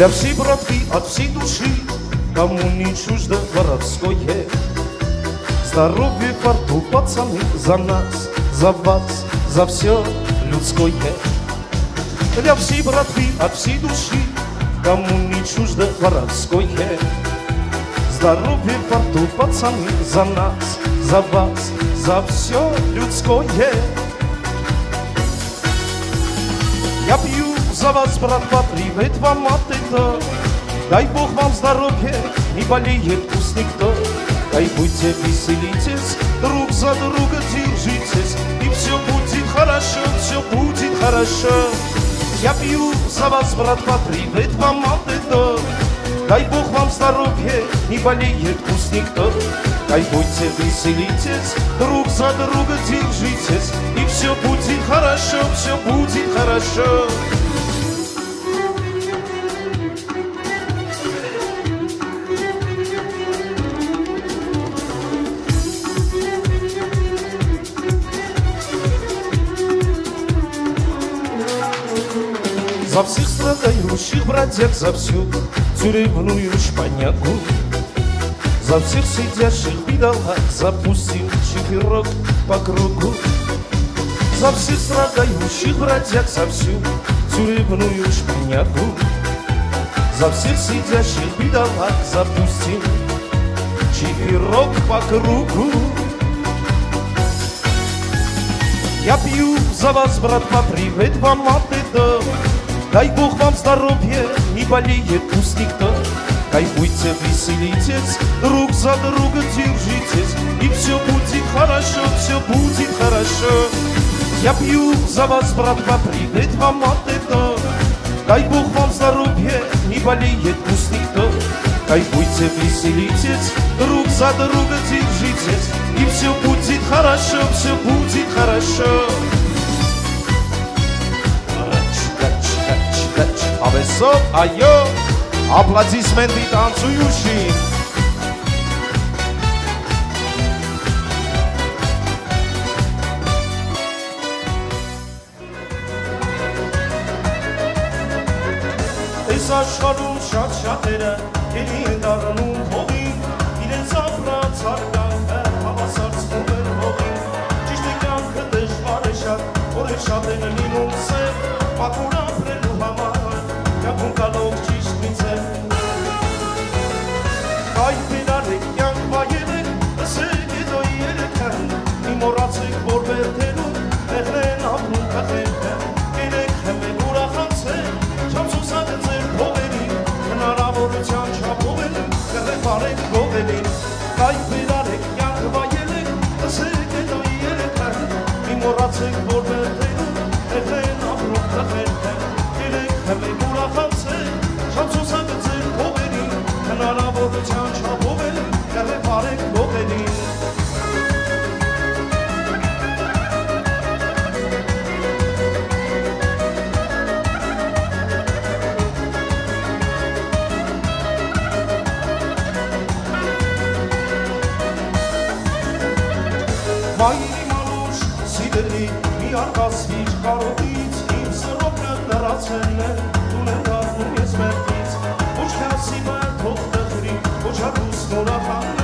Для всей братвы, от всей души, кому не чуждо воровское. Здоровье во рту, пацаны, за нас, за вас, за все людское. Для всей братвы, от всей души, кому не чуждо воровское. Здоровье во рту, пацаны, за нас, за вас, за все людское. За вас, братва, привет вам от этого. Дай Бог вам здоровья, не болеет пусть никто. Дай будьте веселитесь, друг за друга держитесь, и все будет хорошо, все будет хорошо. Я пью за вас, братва, привет вам от этого. Дай Бог вам здоровья, не болеет пусть никто. Дай будьте веселитесь, друг за друга держитесь, и все будет хорошо, все будет хорошо. За всех страдающих бродяг, за всю тюремную шпанягу За всех сидящих бедолаг запустим чиферок по кругу. За всех страдающих бродяг, за всю тюремную шпанягу За всех сидящих бедолаг запустим чиферок по кругу. Я пью за вас, братва, привет вам от этого Дай Бог вам здоровья, не болеет пусть никто. Кайфуйте, веселитесь, друг за друга держитесь, и все будет хорошо, все будет хорошо. Я пью за вас, братва, привет вам от этого. Дай Бог вам здоровья, не болеет пусть никто. Кайфуйте, веселитесь, друг за друга держитесь, и все будет хорошо, все будет хорошо. Ավեսով, այո, ապլադիսմենտի տանցույուշին Այս աշխարում շատ շատերը ելի են դառնում հողին իրենց ապրած հարգանքը հավասարցնում են հողին ճիշտ է կյանքը դժվար է շատ որը շատ են լինում սև մաքուր կրեպարեք գողերին Մայրի մանուշ սիրելի մի արկասվիր կարողից իմ սրոպը լրացել է դուն են դառնում ես մերտից ոչ քասի բար թող տխրի ոչ հագուս նորախանա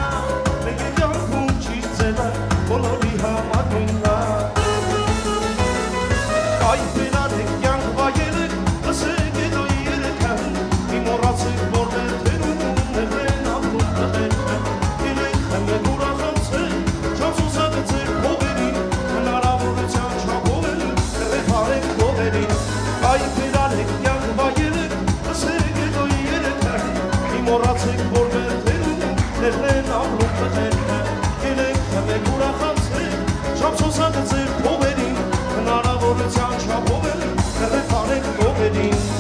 հնարավորության չափով են կրեպարեք գողերին Այ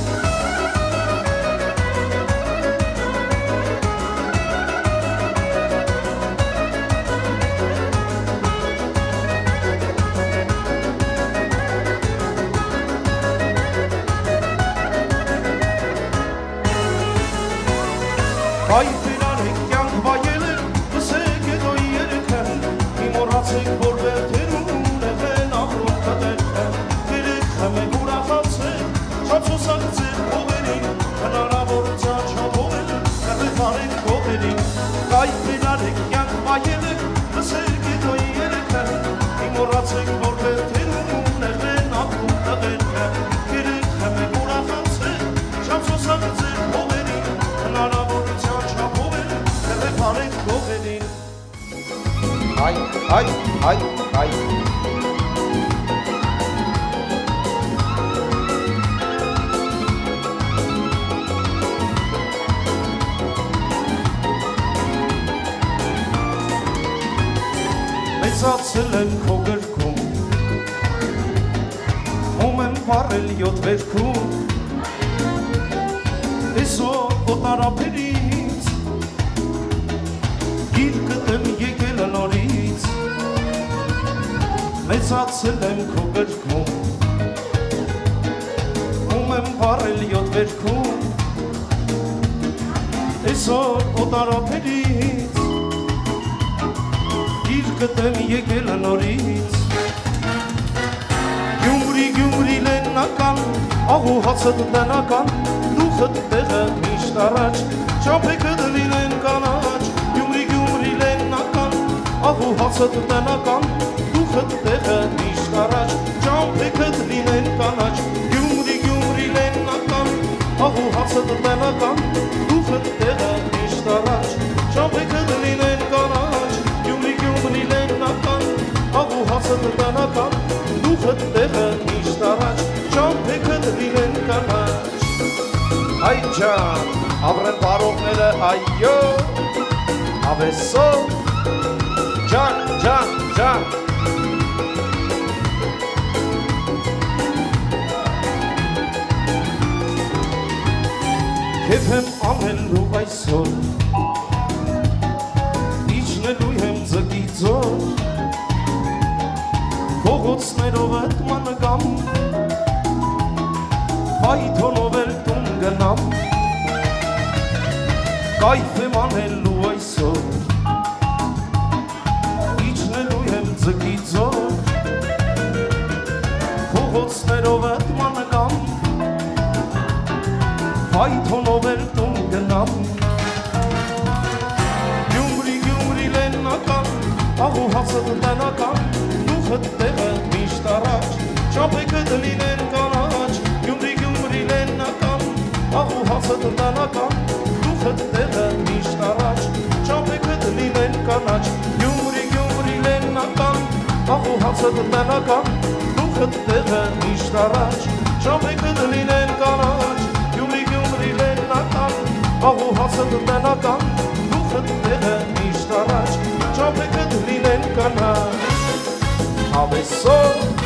հայ, հայ։ մեծացել եմ քո գրքում ում եմ վառել յոթ վերքում այսօր օտարապերից մեծացել եմ քո գրքում ում եմ վառել յոթ վերքում այսօր օտարապերից գիրկդ եմ եկել նորից Գյումրի գյումրի լեննական աղու հացդ տնական դուխդ տեղը միշտ առաջ չափեքը դլինեն կանաչ Գյումրի գյումրի լեննական աղու հացդ տնական դուխդ տեղը միշտ առաջ չափեքը դլինեն կանաչ Գյումրի գյումրի լեննական աղու հացդ տնական դուխդ տեղը միշտ առաջ չափեքը դլինեն կանաչ Գյումրի գյումրի լեննական աղու հացդ տնական դուխդ տեղը միշտ առաջ չափեքը դլինեն կանաչ Հայ ջան, ապրեն բարողները, այո։ Ավեսո։ Ջան, ջան, ջան։ Քեզ եմ անելու այսօր Իջնելու եմ ձգի ձոր Փողոցներով էդ մանգամ Պայթոնով էլ տուն գնամ Կայֆ եմ անելու այսօր Իջնելու եմ ձգի ձոր Փողոցներով էդ մանգամ Պայթոնով հացը տնական դուխդ տեղը միշտ առաջ չապեքը դլինեն կանաչ Գյումրի գյումրի լեննական աղու հացը տնական դուխդ տեղը միշտ առաջ չապեքը դլինեն կանաչ Ավեսո։